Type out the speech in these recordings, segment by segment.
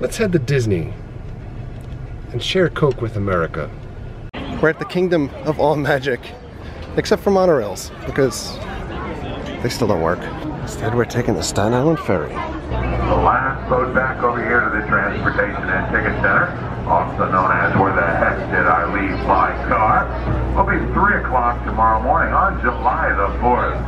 let's head to Disney and share Coke with America. We're at the kingdom of all magic, except for monorails, because they still don't work. Instead, we're taking the Staten Island Ferry. The last boat back over here to the Transportation and Ticket Center, also known as Where the Heck Did I Leave My Car, will be 3 o'clock tomorrow morning on July the 4th.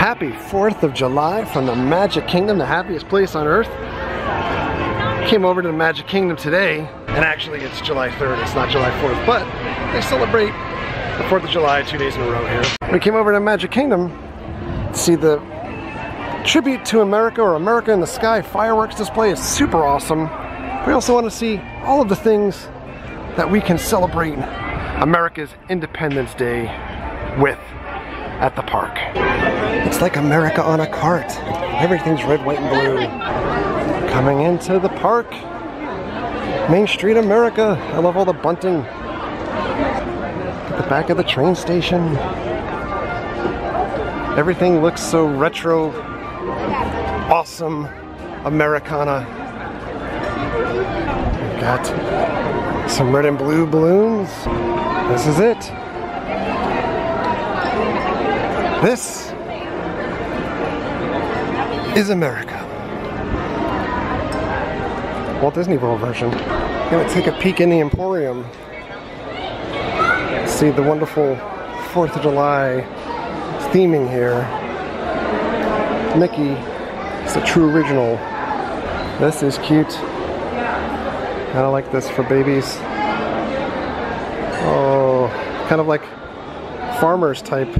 Happy 4th of July from the Magic Kingdom, the happiest place on earth. Came over to the Magic Kingdom today, and actually it's July 3rd, it's not July 4th, but they celebrate the 4th of July two days in a row here. We came over to Magic Kingdom to see the tribute to America or America in the Sky fireworks display. is super awesome. We also want to see all of the things that we can celebrate America's Independence Day with at the park. It's like America on a cart. Everything's red, white, and blue. Coming into the park. Main Street America. I love all the bunting. At the back of the train station. Everything looks so retro, awesome, Americana. We've got some red and blue balloons. This is it. This is America. Walt Disney World version. Gonna take a peek in the Emporium. See the wonderful 4th of July theming here. Mickey It's a true original. This is cute. Kinda like this for babies. Oh, kind of like farmers type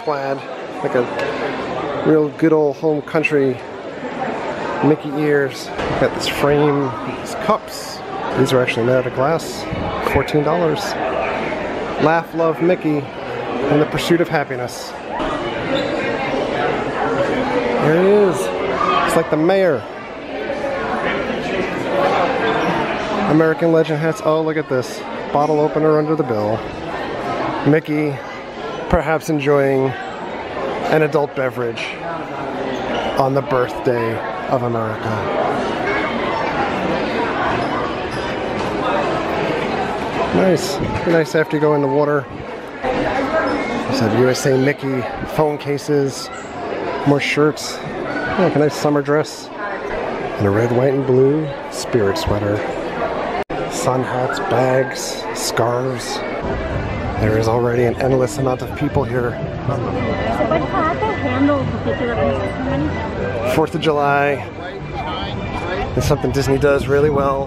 plaid, like a real good old home country Mickey ears. Got this frame, these cups. These are actually made out of glass. $14. Laugh, love, Mickey, in the pursuit of happiness. There he is. It's like the mayor. American legend hats. Oh, look at this. Bottle opener under the bill. Mickey perhaps enjoying an adult beverage on the birthday of America. Nice. Be nice after you go in the water. A USA Mickey phone cases, more shirts, like a nice summer dress, and a red, white, and blue spirit sweater. Sun hats, bags, scarves. There is already an endless amount of people here. Fourth of July is something Disney does really well.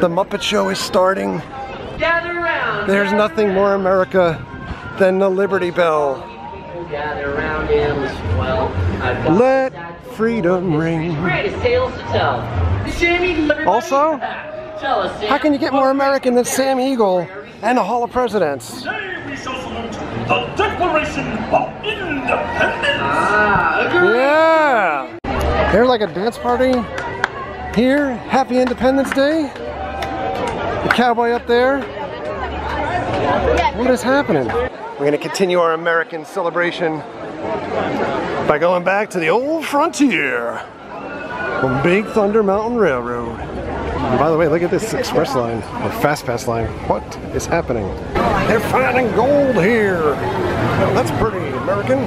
The Muppet Show is starting. Gather around. There's nothing more America than the Liberty Bell. Gather around him. as Well, I've got Let freedom ring. greatest tales to tell. Sammy, everybody. Also, tell us. Sam. How can you get more American than Sam Eagle and the Hall of Presidents? Today we shall salute the Declaration of Independence. Ah, agree. Yeah! There's like a dance party here. Happy Independence Day. The cowboy up there. What is happening? We're going to continue our American celebration by going back to the old frontier on Big Thunder Mountain Railroad. And by the way, look at this express line or fast pass line. What is happening? They're finding gold here. That's pretty American.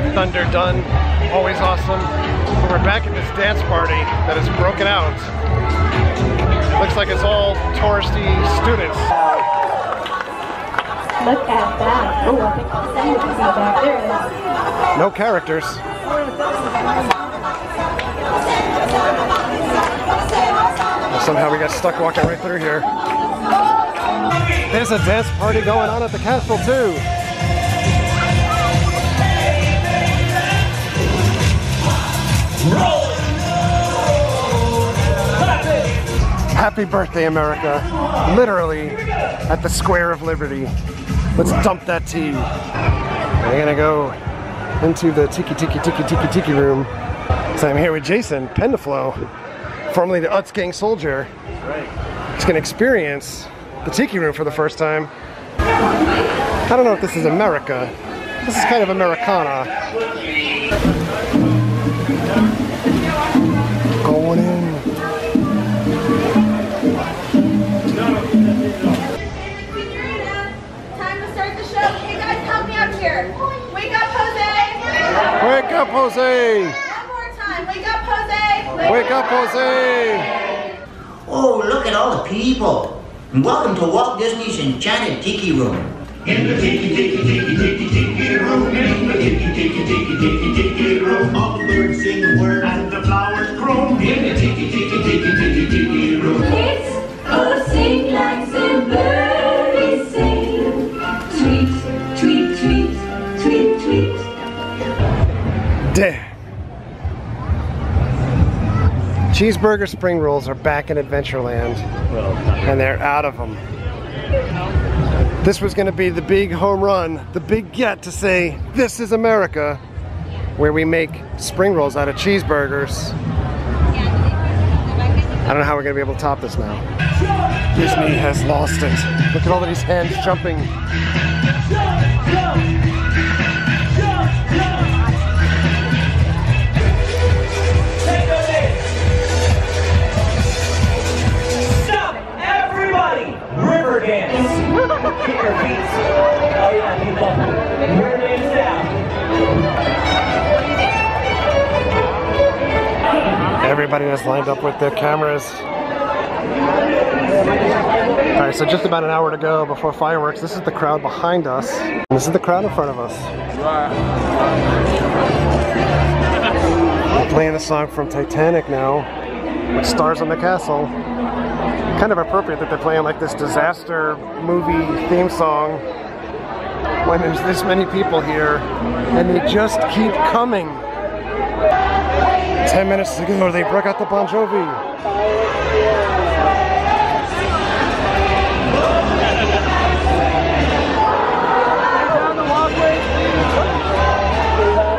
Thunder done. Always awesome. But we're back at this dance party that has broken out. Looks like it's all touristy students. Look at that. Oh, I think the same could be back there. No characters. Somehow we got stuck walking right through here. There's a dance party going on at the castle too. Happy birthday, America. Literally at the Square of Liberty. Let's dump that tea. We're gonna go into the tiki tiki tiki tiki tiki room. So I'm here with Jason Pendaflow, formerly the Utz Gang soldier. He's gonna experience the tiki room for the first time. I don't know if this is America. This is kind of Americana. Me. Wake up, Jose. Wake up, Jose! One more time. Wake up, Jose. Wake up, Jose! Oh, look at all the people. And welcome to Walt Disney's Enchanted Tiki Room. In the tiki tiki tiki tiki tiki room, in the tiki tiki tiki tiki tiki room, all the birds sing the word and the flowers grow. In the tiki tiki tiki tiki tiki room. Kids, Cheeseburger spring rolls are back in Adventureland, and they're out of them. This was going to be the big home run, the big get to say, this is America, where we make spring rolls out of cheeseburgers. I don't know how we're going to be able to top this now. Disney has lost it. Look at all of these hands jumping. Your. Oh yeah. River dance now. Everybody is lined up with their cameras. All right, so just about an hour to go before fireworks. This is the crowd behind us. This is the crowd in front of us. We're playing a song from Titanic now, stars on the castle. Kind of appropriate that they're playing like this disaster movie theme song when there's this many people here and they just keep coming. 10 minutes ago, they broke out the Bon Jovi.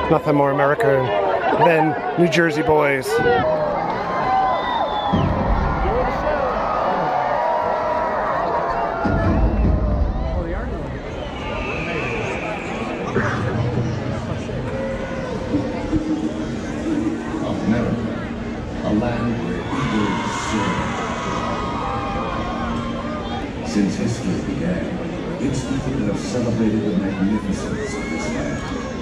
Nothing more American than New Jersey boys. Land where eagles soar. Since history began, its people have celebrated the magnificence of this land.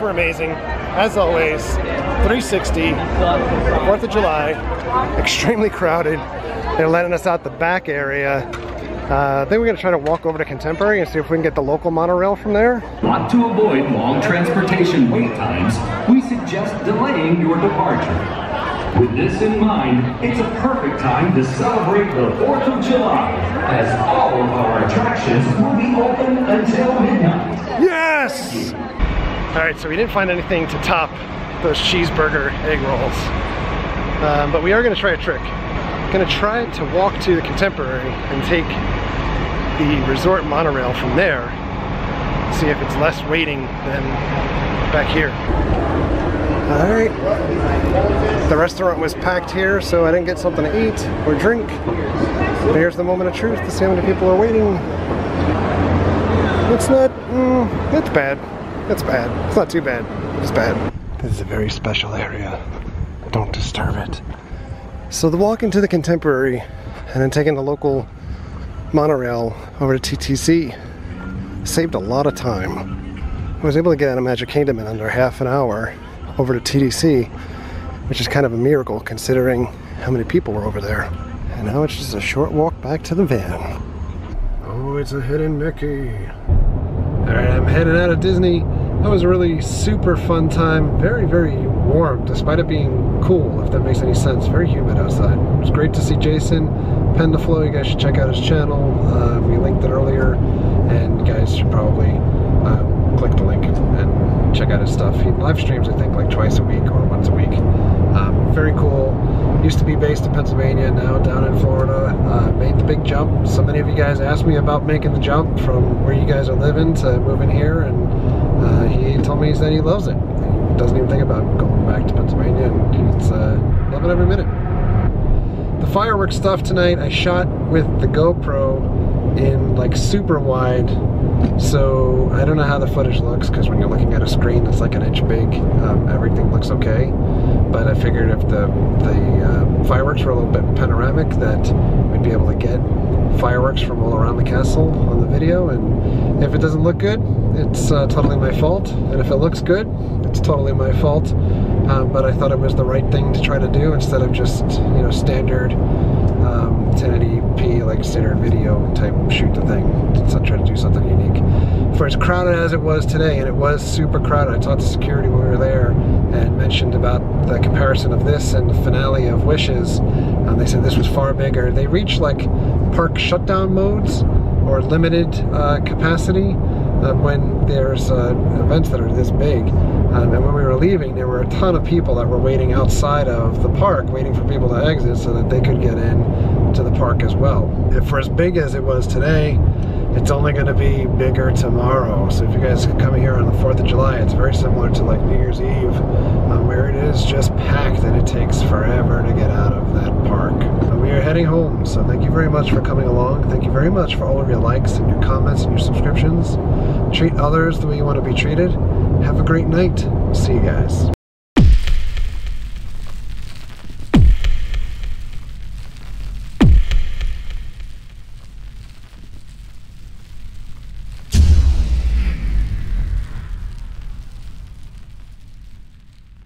Were amazing, as always. 360, 4th of July, extremely crowded. They're letting us out the back area. Uh, then we're gonna try to walk over to Contemporary and see if we can get the local monorail from there. Want to avoid long transportation wait times, we suggest delaying your departure. With this in mind, it's a perfect time to celebrate the 4th of July, as all of our attractions will be open until midnight. Yes! All right, so we didn't find anything to top those cheeseburger egg rolls. Um, but we are gonna try a trick. Gonna try to walk to the Contemporary and take the resort monorail from there. See if it's less waiting than back here. All right. The restaurant was packed here, so I didn't get something to eat or drink. But here's the moment of truth to see how many people are waiting. It's not, mm, it's bad. It's bad. It's not too bad. It's bad. This is a very special area. Don't disturb it. So the walk into the Contemporary and then taking the local monorail over to TTC saved a lot of time. I was able to get out of Magic Kingdom in under half an hour over to TTC, which is kind of a miracle considering how many people were over there. And now it's just a short walk back to the van. Oh, it's a hidden Mickey. Alright, I'm heading out of Disney. That was a really super fun time. Very, very warm, despite it being cool, if that makes any sense. Very humid outside. It was great to see Jason. Pen the Flow, you guys should check out his channel. Uh, we linked it earlier, and you guys should probably uh, click the link and check out his stuff. He live streams, I think, like twice a week or once a week. Um, very cool. Used to be based in Pennsylvania, now down in Florida. Uh, made the big jump. So many of you guys asked me about making the jump from where you guys are living to moving here, and uh, he told me he said he loves it. He doesn't even think about going back to Pennsylvania, and he's uh, loving every minute. The fireworks stuff tonight, I shot with the GoPro in like super wide, so I don't know how the footage looks because when you're looking at a screen that's like an inch big, um, everything looks okay. But I figured if the the uh, fireworks were a little bit panoramic, that we'd be able to get fireworks from all around the castle on the video. And if it doesn't look good, it's uh, totally my fault. And if it looks good, it's totally my fault. Um, but I thought it was the right thing to try to do instead of just you know standard um, 1080p like standard video type shoot the thing. So try to do something unique. For as crowded as it was today, and it was super crowded. I talked to security when we were there and mentioned about the comparison of this and the finale of Wishes. Um, they said this was far bigger. They reached like park shutdown modes or limited uh, capacity uh, when there's uh, events that are this big. Um, and when we were leaving, there were a ton of people that were waiting outside of the park, waiting for people to exit so that they could get in to the park as well. And for as big as it was today, it's only going to be bigger tomorrow. So if you guys coming here on the 4th of July, it's very similar to like New Year's Eve, um, where it is just packed and it takes forever to get out of that park. But we are heading home, so thank you very much for coming along. Thank you very much for all of your likes and your comments and your subscriptions. Treat others the way you want to be treated. Have a great night. See you guys.